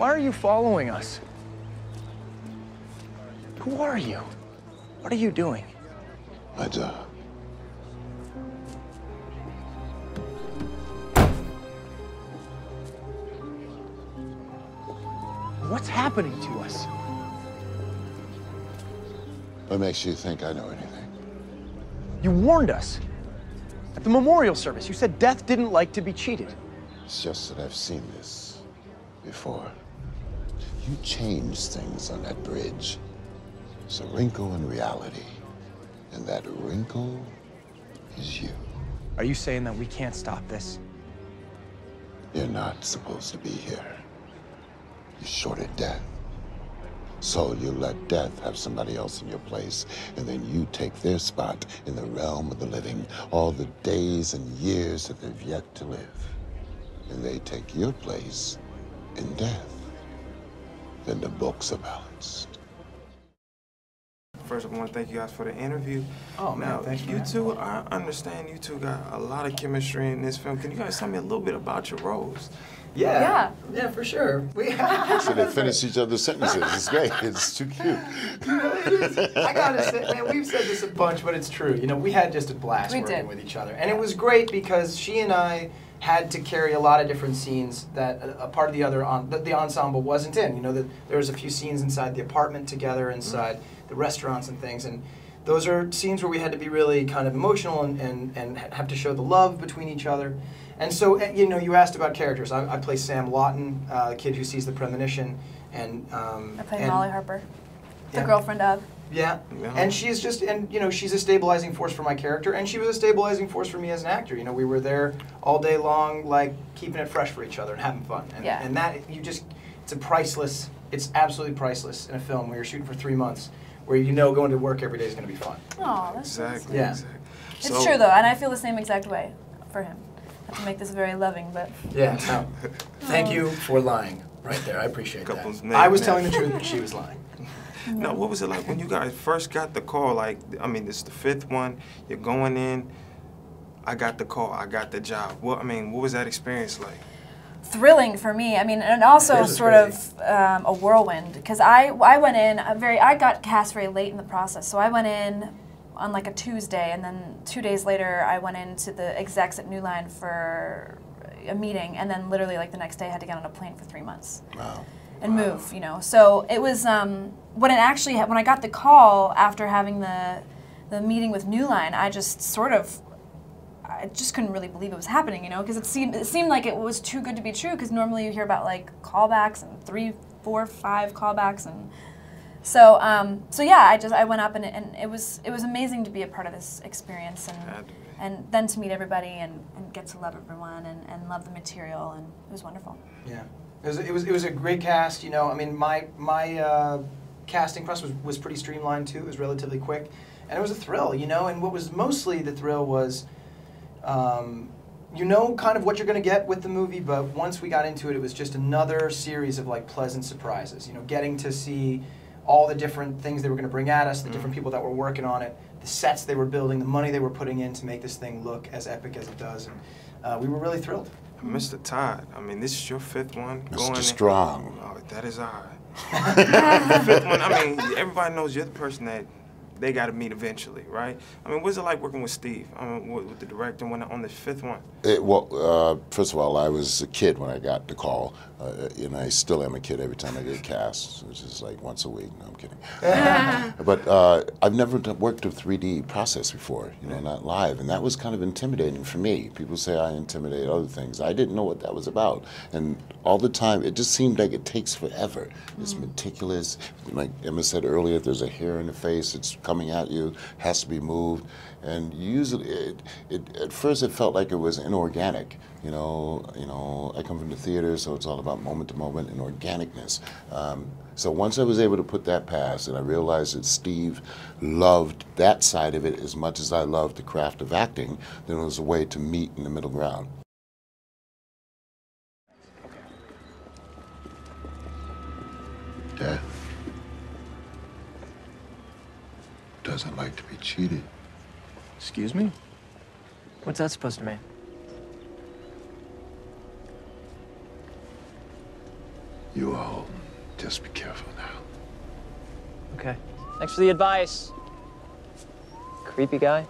Why are you following us? Who are you? What are you doing? My job. Uh, What's happening to us? What makes you think I know anything? You warned us. At the memorial service, you said death didn't like to be cheated. It's just that I've seen this before. You changed things on that bridge. It's a wrinkle in reality. And that wrinkle is you. Are you saying that we can't stop this? You're not supposed to be here. You're shorted death. So you let death have somebody else in your place, and then you take their spot in the realm of the living, all the days and years that they've yet to live. And they take your place in death. Then the books are balanced. First, I want to thank you guys for the interview. Oh, man, now, thank you, you two, I understand you two got a lot of chemistry in this film. Can you guys tell me a little bit about your roles? Yeah. Yeah. Yeah, for sure. We, So they finish each other's sentences. It's great. It's too cute. I gotta say, man, we've said this a bunch, but it's true. You know, we had just a blast We working did. with each other, and it was great because she and I had to carry a lot of different scenes that a, a part of the other on that the ensemble wasn't in. You know, that there was a few scenes inside the apartment together, inside the restaurants and things, and those are scenes where we had to be really kind of emotional and, and, and have to show the love between each other. And so, eh, you know, you asked about characters. I, I play Sam Lawton, uh, the kid who sees the premonition, and um, I play and- Molly Harper, the Yeah. girlfriend of. Yeah. Yeah. And she's just, and you know, she's a stabilizing force for my character, and she was a stabilizing force for me as an actor. You know, we were there all day long, like keeping it fresh for each other and having fun. And, Yeah. and that, you just, it's a priceless, it's absolutely priceless in a film where you're shooting for three months, where you know going to work every day is going to be fun. Oh, that's Exactly. Yeah. exactly. It's So- true though, and I feel the same exact way for him. I have to make this very loving, but Yeah. No. Thank you for lying right there. I appreciate Couple that. of I was names. telling the truth, and she was lying. Now, what was it like when you guys first got the call? Like, I mean, this is the fifth one. You're going in. I got the call. I got the job. What I mean, what was that experience like? thrilling for me. I mean, and also Yours is sort of um, a whirlwind because I I went in very I got cast very late in the process, so I went in on like a Tuesday, and then two days later I went into the execs at New Line for a meeting, and then literally like the next day I had to get on a plane for three months Wow. And move, you know. So it was um, when it actually when I got the call after having the the meeting with New Line, I just sort of I just couldn't really believe it was happening, you know, because it seemed it seemed like it was too good to be true. Because normally you hear about like callbacks and three, four, five callbacks, and so um, so yeah, I just I went up and, and it was it was amazing to be a part of this experience and Had to be. and then to meet everybody and, and get to love everyone and, and love the material and it was wonderful. Yeah, it was, it was it was a great cast. You know, I mean, my my uh, casting process was, was pretty streamlined too. It was relatively quick, and it was a thrill. You know, and what was mostly the thrill was, um, you know, kind of what you're going to get with the movie. But once we got into it, it was just another series of like pleasant surprises. You know, getting to see all the different things they were going to bring at us, the different people that were working on it, the sets they were building, the money they were putting in to make this thing look as epic as it does, and uh, we were really thrilled. Mr. Todd, I mean, this is your fifth one. Going Mr. in- Strong. Oh, that is I. fifth one, I mean, everybody knows you're the person that they got to meet eventually, right? I mean, what's it like working with Steve, I mean, with, with the director when on the fifth one? It, well, uh, first of all, I was a kid when I got the call, uh, and I still am a kid every time I get cast, which is like once a week. No, I'm kidding. but uh, I've never worked a 3D process before, you know, not live, and that was kind of intimidating for me. People say I intimidate other things. I didn't know what that was about, and all the time it just seemed like it takes forever. It's meticulous. Like Emma said earlier, there's a hair in the face, it's coming at you, has to be moved, and usually it, it at first it felt like it was inorganic. You know, you know, I come from the theater, so it's all about moment to moment and organicness. Um, so once I was able to put that past, and I realized that Steve loved that side of it as much as I loved the craft of acting, then it was a way to meet in the middle ground. Death doesn't like to be cheated. Excuse me? What's that supposed to mean? You all just be careful now. Okay. Thanks for the advice. Creepy guy.